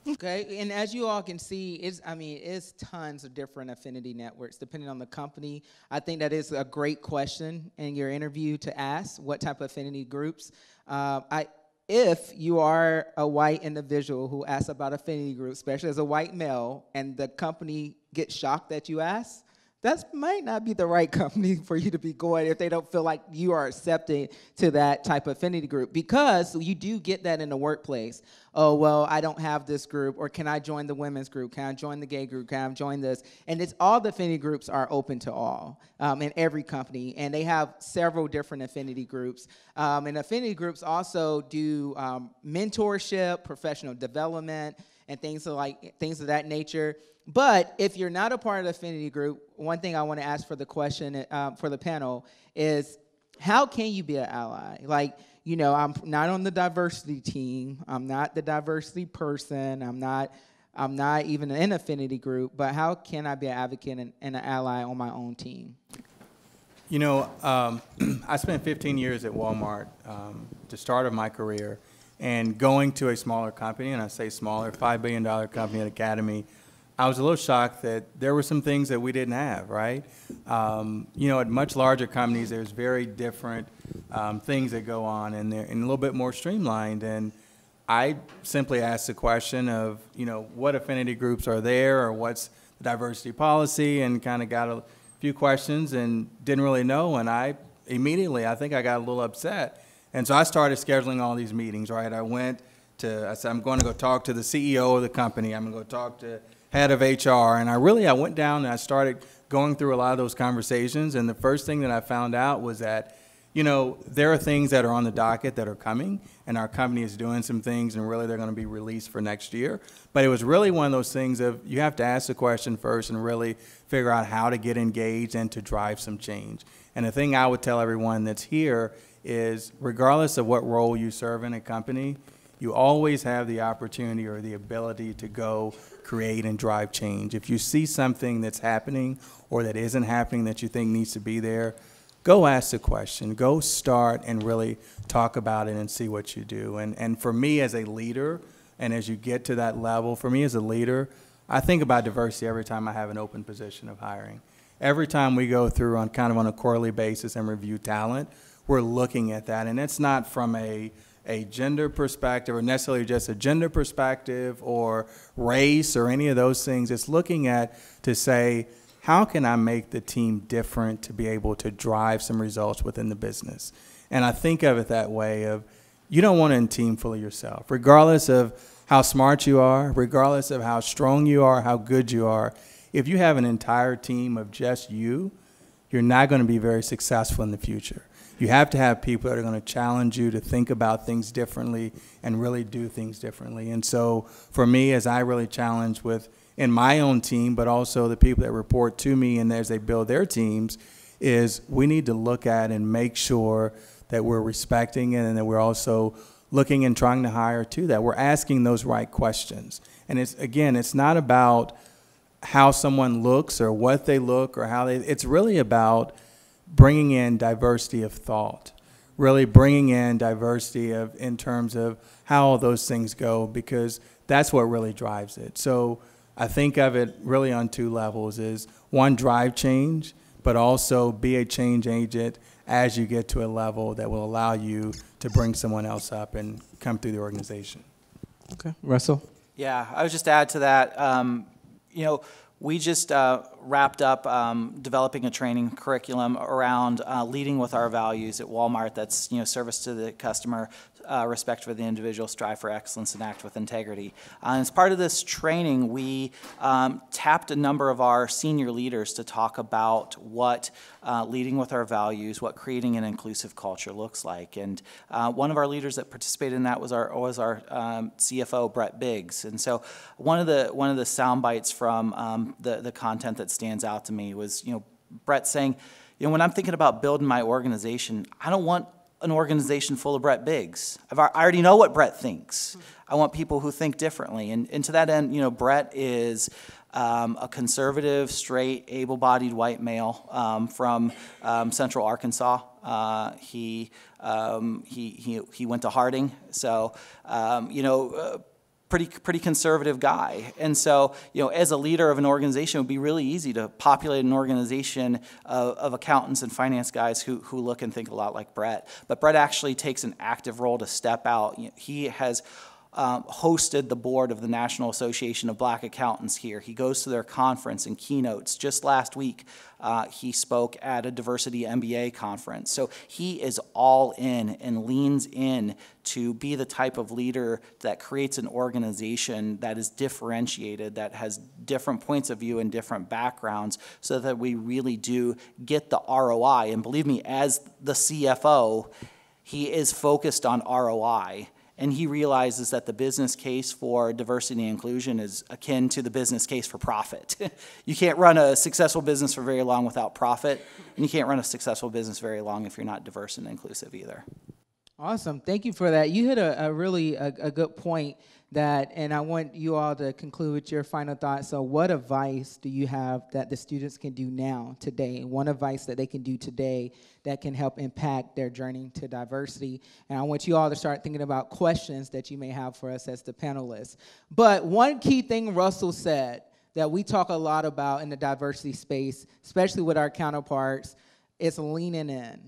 Okay, and as you all can see, it's I mean, it's tons of different affinity networks depending on the company. I think that is a great question in your interview to ask what type of affinity groups. Uh, I if you are a white individual who asks about affinity groups, especially as a white male, and the company gets shocked that you ask, that might not be the right company for you to be going if they don't feel like you are accepting to that type of affinity group. Because you do get that in the workplace. Oh well i don't have this group or can i join the women's group? Can i join the gay group? Can i join this? And it's all the affinity groups are open to all um, in every company. And they have several different affinity groups. Um, and affinity groups also do um, mentorship professional development and things like things of that nature but if you're not a part of the affinity group, one thing I want to ask for the question uh, for the panel is how can you be an ally? Like, you know, I'm not on the diversity team. I'm not the diversity person. I'm not. I'm not even an affinity group. But how can I be an advocate and, and an ally on my own team? You know, um, I spent 15 years at Walmart, um, the start of my career, and going to a smaller company, and I say smaller, $5 billion company at Academy, I was a little shocked that there were some things that we didn't have, right? Um, you know, at much larger companies, there's very different um, things that go on, and they're and a little bit more streamlined. And I simply asked the question of, you know, what affinity groups are there, or what's the diversity policy, and kind of got a few questions and didn't really know. And I immediately, I think I got a little upset, and so I started scheduling all these meetings. Right, I went to, I said, I'm going to go talk to the CEO of the company. I'm going to go talk to head of HR. And I really, I went down and I started going through a lot of those conversations. And the first thing that I found out was that, you know, there are things that are on the docket that are coming, and our company is doing some things, and really they're going to be released for next year. But it was really one of those things of you have to ask the question first and really figure out how to get engaged and to drive some change. And the thing I would tell everyone that's here is regardless of what role you serve in a company, you always have the opportunity or the ability to go create and drive change. If you see something that's happening or that isn't happening that you think needs to be there, go ask the question. Go start and really talk about it and see what you do. And, and for me as a leader, and as you get to that level, for me as a leader, I think about diversity every time I have an open position of hiring. Every time we go through on kind of on a quarterly basis and review talent, we're looking at that. And it's not from a a gender perspective or necessarily just a gender perspective or race or any of those things. It's looking at to say, how can I make the team different to be able to drive some results within the business? And I think of it that way of you don't want a team full of yourself, regardless of how smart you are, regardless of how strong you are, how good you are. If you have an entire team of just you, you're not going to be very successful in the future. You have to have people that are going to challenge you to think about things differently and really do things differently. And so for me, as I really challenge with in my own team, but also the people that report to me and as they build their teams, is we need to look at and make sure that we're respecting it and that we're also looking and trying to hire to that. We're asking those right questions. And it's again, it's not about how someone looks or what they look or how they it's really about bringing in diversity of thought. Really bringing in diversity of in terms of how all those things go because that's what really drives it. So I think of it really on two levels is one drive change, but also be a change agent as you get to a level that will allow you to bring someone else up and come through the organization. Okay, Russell. Yeah, I would just add to that. Um, you know, we just uh, wrapped up um, developing a training curriculum around uh, leading with our values at Walmart. That's you know service to the customer, uh, respect for the individual, strive for excellence, and act with integrity. Uh, and as part of this training, we um, tapped a number of our senior leaders to talk about what uh, leading with our values, what creating an inclusive culture looks like. And uh, one of our leaders that participated in that was our was our um, CFO Brett Biggs. And so one of the one of the sound bites from um, the the content that stands out to me was you know Brett saying, you know, when I'm thinking about building my organization, I don't want an organization full of Brett Biggs. I've, I already know what Brett thinks. I want people who think differently. And, and to that end, you know, Brett is um, a conservative, straight, able bodied white male um, from um, central Arkansas. Uh, he, um, he, he, he went to Harding. So, um, you know, uh, pretty pretty conservative guy. And so, you know, as a leader of an organization, it would be really easy to populate an organization of, of, accountants and finance guys who, who look and think a lot like Brett. But Brett actually takes an active role to step out. You know, he has um, hosted the board of the National Association of Black Accountants here. He goes to their conference and keynotes. Just last week, uh, he spoke at a diversity MBA conference. So he is all in and leans in to be the type of leader that creates an organization that is differentiated, that has different points of view and different backgrounds, so that we really do get the ROI. And believe me, as the CFO, he is focused on ROI and he realizes that the business case for diversity and inclusion is akin to the business case for profit. you can't run a successful business for very long without profit, and you can't run a successful business very long if you're not diverse and inclusive either. Awesome. Thank you for that. You hit a, a really a, a good point that, and I want you all to conclude with your final thoughts. So, what advice do you have that the students can do now, today? One advice that they can do today that can help impact their journey to diversity. And I want you all to start thinking about questions that you may have for us as the panelists. But one key thing Russell said that we talk a lot about in the diversity space, especially with our counterparts, is leaning in.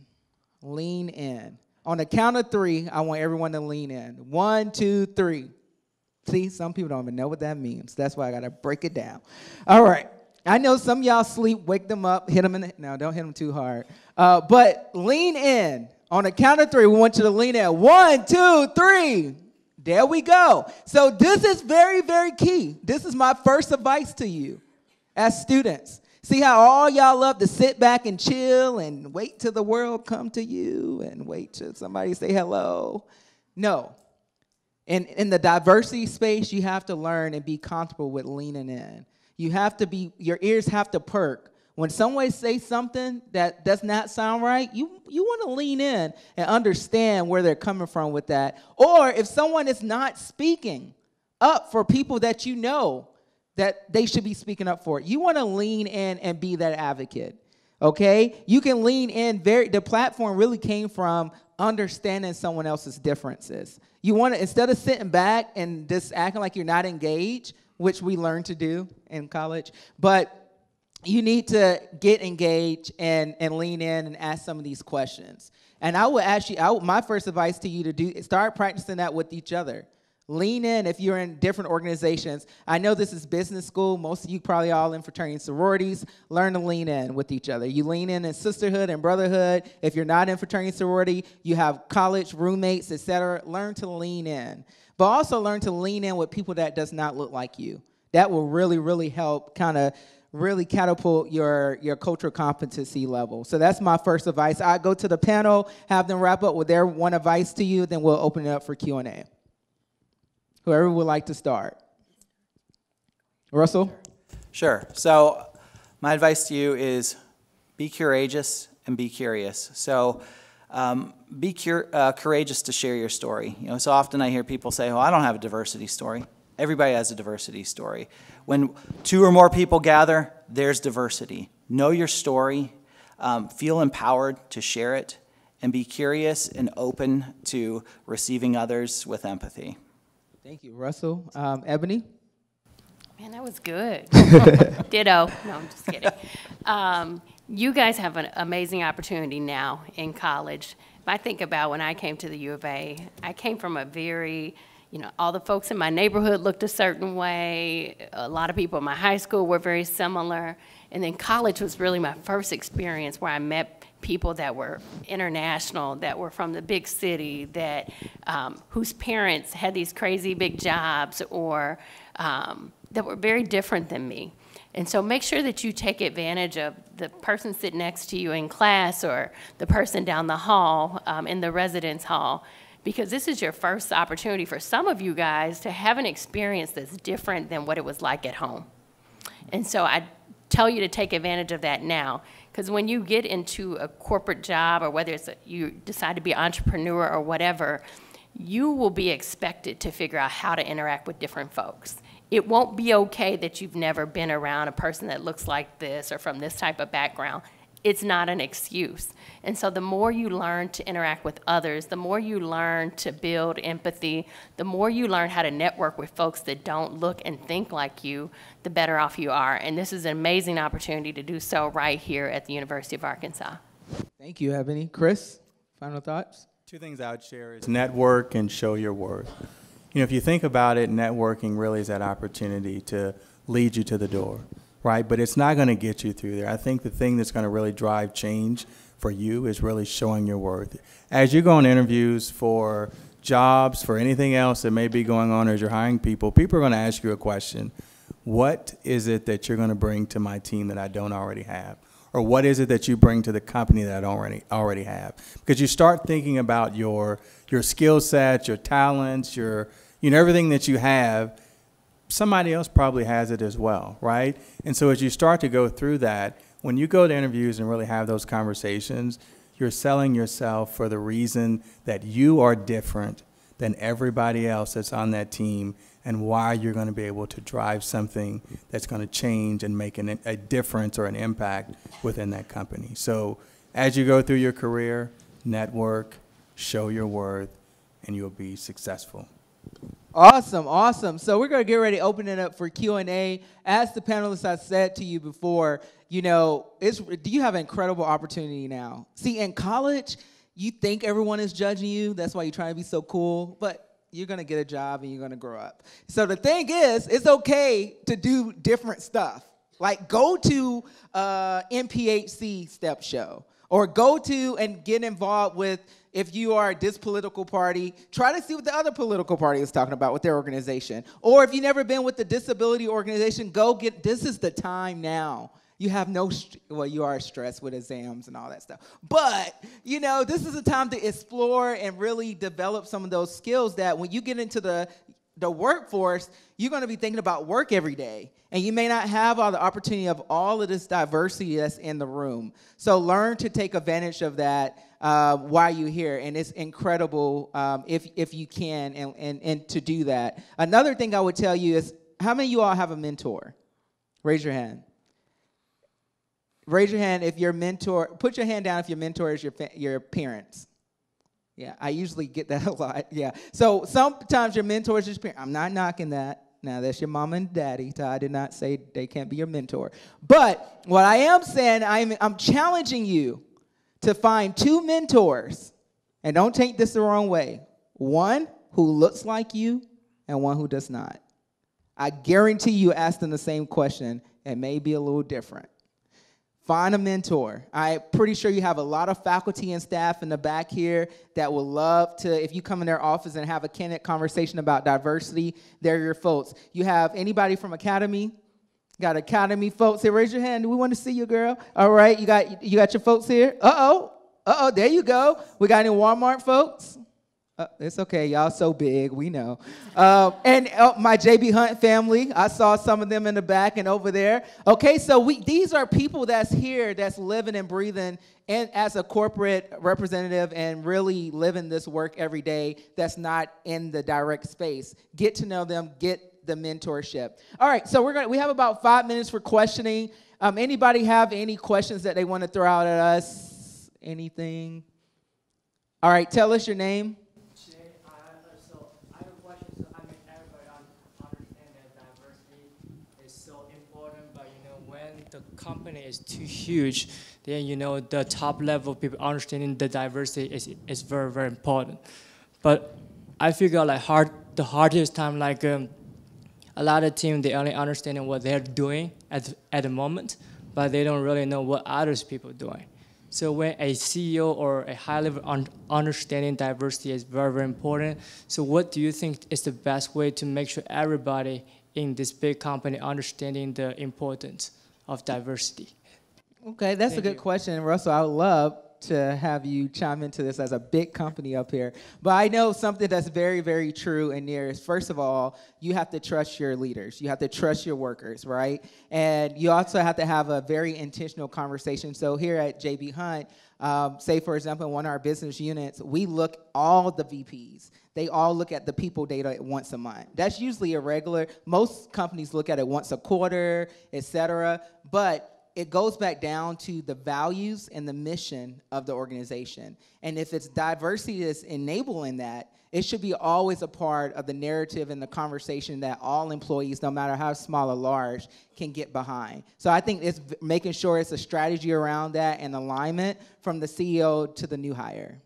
Lean in. On the count of three, I want everyone to lean in. One, two, three. See, some people don't even know what that means. That's why I got to break it down. All right. I know some y'all sleep, wake them up, hit them in the, no, don't hit them too hard. Uh, but lean in. On a count of three, we want you to lean in. One, two, three. There we go. So this is very, very key. This is my first advice to you as students. See how all y'all love to sit back and chill and wait till the world come to you and wait till somebody say hello. No, in, in the diversity space, you have to learn and be comfortable with leaning in. You have to be, your ears have to perk. When someone says something that does not sound right, you, you want to lean in and understand where they're coming from with that. Or if someone is not speaking up for people that you know that they should be speaking up for, you want to lean in and be that advocate. Okay? You can lean in very the platform really came from understanding someone else's differences. You want to, instead of sitting back and just acting like you're not engaged, which we learn to do in college, but you need to get engaged and, and lean in and ask some of these questions. And I would actually, I my first advice to you to do, start practicing that with each other. Lean in if you're in different organizations. I know this is business school. Most of you probably all in fraternity and sororities. Learn to lean in with each other. You lean in in sisterhood and brotherhood. If you're not in fraternity and sorority, you have college roommates, etc. Learn to lean in. But also learn to lean in with people that does not look like you. That will really, really help kind of really catapult your, your cultural competency level. So that's my first advice. I go to the panel, have them wrap up with their one advice to you, then we'll open it up for Q&A. Whoever would like to start. Russell? Sure. So, my advice to you is be courageous and be curious. So, um, be cur- uh, courageous to share your story. You know, so often I hear people say, "Oh, I don't have a diversity story." Everybody has a diversity story. When two or more people gather, there's diversity. Know your story. Um, feel empowered to share it, and be curious and open to receiving others with empathy. Thank you, Russell. Um, Ebony? Man, that was good. Ditto. No, I'm just kidding. Um, you guys have an amazing opportunity now in college. If I think about when I came to the U of A, I came from a very, you know, all the folks in my neighborhood looked a certain way. A lot of people in my high school were very similar. And then college was really my first experience where I met people that were international, that were from the big city, that um, whose parents had these crazy big jobs or um, that were very different than me. And so make sure that you take advantage of the person sitting next to you in class or the person down the hall um, in the residence hall because this is your first opportunity for some of you guys to have an experience that's different than what it was like at home. And so I tell you to take advantage of that now because when you get into a corporate job or whether it's a, you decide to be entrepreneur or whatever, you will be expected to figure out how to interact with different folks it won't be okay that you've never been around a person that looks like this or from this type of background. It's not an excuse. And so the more you learn to interact with others, the more you learn to build empathy, the more you learn how to network with folks that don't look and think like you, the better off you are. And this is an amazing opportunity to do so right here at the University of Arkansas. Thank you, Ebony. Chris, final thoughts? Two things I would share is network and show your worth. You know, if you think about it, networking really is that opportunity to lead you to the door, right? But it's not going to get you through there. I think the thing that's going to really drive change for you is really showing your worth. As you go on interviews for jobs, for anything else that may be going on as you're hiring people, people are going to ask you a question. What is it that you're going to bring to my team that I don't already have? Or what is it that you bring to the company that I don't already, already have? Because you start thinking about your, your skill sets, your talents, your, you know, everything that you have, somebody else probably has it as well, right? And so as you start to go through that, when you go to interviews and really have those conversations, you're selling yourself for the reason that you are different than everybody else that's on that team and why you're going to be able to drive something that's going to change and make an, a difference or an impact within that company. So as you go through your career, network, show your worth, and you'll be successful. Awesome, awesome. So we're going to get ready to open it up for Q&A. As the panelists I said to you before, you know, it's do you have an incredible opportunity now? See, in college, you think everyone is judging you. That's why you're trying to be so cool, but you're going to get a job and you're going to grow up. So the thing is, it's okay to do different stuff. Like go to uh, NPHC step show or go to and get involved with if you are this political party, try to see what the other political party is talking about with their organization. Or if you've never been with the disability organization, go get this is the time now. You have no, well, you are stressed with exams and all that stuff. But, you know, this is a time to explore and really develop some of those skills that when you get into the the workforce, you're going to be thinking about work every day. And you may not have all the opportunity of all of this diversity that's in the room. So learn to take advantage of that uh, while you're here. And it's incredible um, if, if you can and, and, and to do that. Another thing I would tell you is how many of you all have a mentor? Raise your hand. Raise your hand if your mentor, put your hand down if your mentor is your, your parents. Yeah, I usually get that a lot. Yeah. So sometimes your mentors is your parent. I'm not knocking that. Now that's your mom and daddy. So I did not say they can't be your mentor. But what I am saying, I'm, I'm challenging you to find two mentors, and don't take this the wrong way one who looks like you and one who does not. I guarantee you ask them the same question, it may be a little different. Find a mentor. I'm pretty sure you have a lot of faculty and staff in the back here that would love to, if you come in their office and have a candid conversation about diversity, they're your folks. You have anybody from Academy? Got Academy folks here. Raise your hand. We want to see you, girl. All right, you got you got your folks here. Uh oh, uh oh. There you go. We got any Walmart folks? Uh, it's okay, y'all so big, we know. Uh, and uh, my JB Hunt family, I saw some of them in the back and over there. Okay, so we these are people that's here, that's living and breathing, and as a corporate representative, and really living this work every day. That's not in the direct space. Get to know them. Get the mentorship. All right, so we're gonna we have about five minutes for questioning. Um, anybody have any questions that they want to throw out at us? Anything? All right, tell us your name. Today, I, uh, so I have a question. So I mean, everybody un- understand that diversity is so important, but you know, when company is too huge, then you know the top level people understanding the diversity is is very very important. But I figure like hard the hardest time like um, a lot of team they only understanding what they're doing at at the moment, but they don't really know what others people doing. So when a CEO or a high level un- understanding diversity is very, very important. So what do you think is the best way to make sure everybody in this big company understanding the importance of diversity? Okay, that's a good you. question, question, Russell. I would love to have you chime into this as a big company up here. But I know something that's very, very true and near is first of all, you have to trust your leaders. You have to trust your workers, right? And you also have to have a very intentional conversation. So here at JB Hunt, um, say for example, in one of our business units, we look all the VPs. They all look at the people data once a month. That's usually a regular, Most companies look at it once a quarter, et cetera. But it goes back down to the values and the mission of the organization. And if it's diversity that's enabling that, it should be always a part of the narrative and the conversation that all employees, no matter how small or large, can get behind. So I think it's making sure it's a strategy around that and alignment from the CEO to the new hire.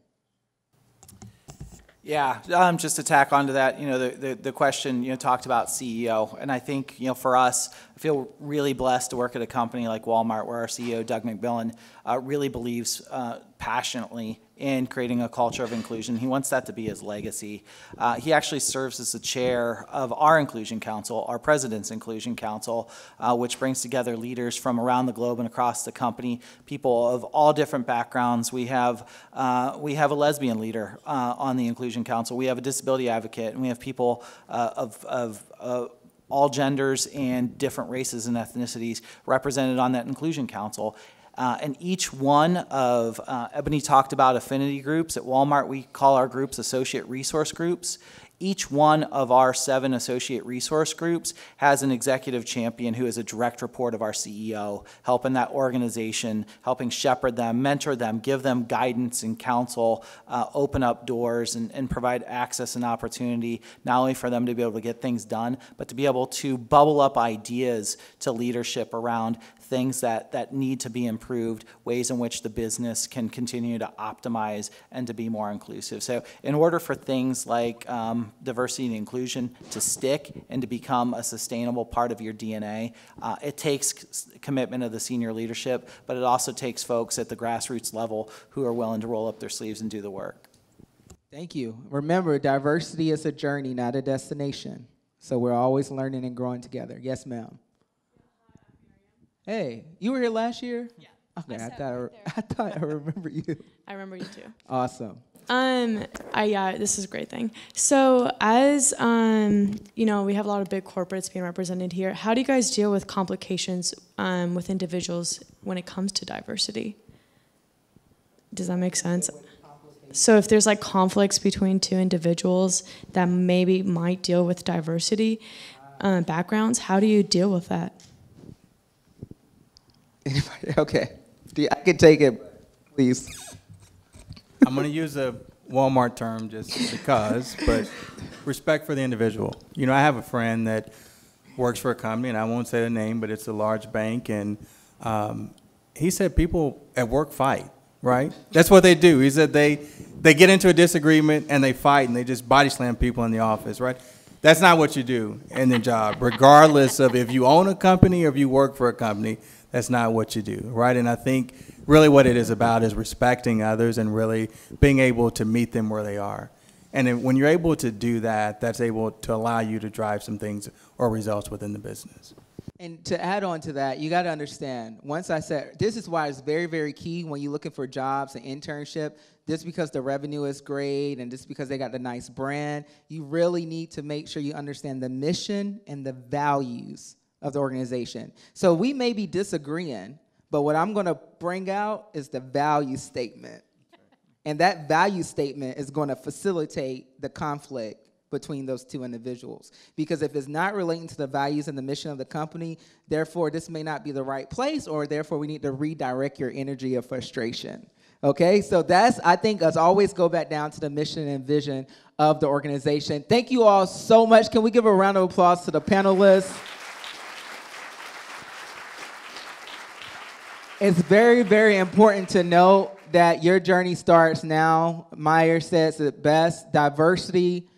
Yeah, um, just to tack onto that, you know, the, the, the question, you know, talked about CEO. And I think, you know, for us, I feel really blessed to work at a company like Walmart where our CEO, Doug McMillon, uh, really believes uh, passionately in creating a culture of inclusion. He wants that to be his legacy. Uh, he actually serves as the chair of our Inclusion Council, our president's Inclusion Council, uh, which brings together leaders from around the globe and across the company, people of all different backgrounds. We have, uh, we have a lesbian leader uh, on the Inclusion Council. We have a disability advocate, and we have people uh, of, of uh, all genders and different races and ethnicities represented on that Inclusion Council. Uh, and each one of, uh, Ebony talked about affinity groups. At Walmart, we call our groups associate resource groups. Each one of our seven associate resource groups has an executive champion who is a direct report of our CEO, helping that organization, helping shepherd them, mentor them, give them guidance and counsel, uh, open up doors, and, and provide access and opportunity, not only for them to be able to get things done, but to be able to bubble up ideas to leadership around things that, that need to be improved, ways in which the business can continue to optimize and to be more inclusive. So in order for things like um, diversity and inclusion to stick and to become a sustainable part of your DNA, uh, it takes commitment of the senior leadership, but it also takes folks at the grassroots level who are willing to roll up their sleeves and do the work. Thank you. Remember, diversity is a journey, not a destination. So we're always learning and growing together. Yes, ma'am. Hey, you were here last year? Yeah. Okay, I, sat thought I, right re- there. I thought I remember you. I remember you too. Awesome. Um, I yeah, this is a great thing. So as um, you know, we have a lot of big corporates being represented here. How do you guys deal with complications um, with individuals when it comes to diversity? Does that make sense? So if there's like conflicts between two individuals that maybe might deal with diversity uh, backgrounds, how do you deal with that? Anybody? Okay. I can take it, please. I'm going to use a Walmart term just because, but respect for the individual. You know, I have a friend that works for a company, and I won't say the name, but it's a large bank, and um, he said people at work fight, right? That's what they do. He said they they get into a disagreement and they fight and they just body slam people in the office, right? That's not what you do in the job, regardless of if you own a company or if you work for a company. That's not what you do, right? And I think really what it is about is respecting others and really being able to meet them where they are. And when you're able to do that, that's able to allow you to drive some things or results within the business. And to add on to that, you got to understand, once I said, this is why it's very, very key when you're looking for jobs and internship, just because the revenue is great and just because they got the nice brand, you really need to make sure you understand the mission and the values of the organization. So we may be disagreeing, but what I'm going to bring out is the value statement. And that value statement is going to facilitate the conflict between those two individuals. Because if it's not relating to the values and the mission of the company, therefore this may not be the right place, or therefore we need to redirect your energy of frustration. Okay, so that's, I think, us always go back down to the mission and vision of the organization. Thank you all so much. Can we give a round of applause to the panelists? It's very, very important to note that your journey starts now. Meyer says it best diversity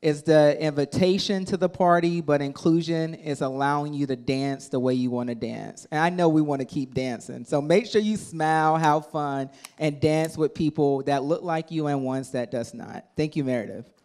is the invitation to the party, but inclusion is allowing you to dance the way you want to dance. And I know we want to keep dancing. So make sure you smile, have fun, and dance with people that look like you and ones that does not. Thank you, Meredith.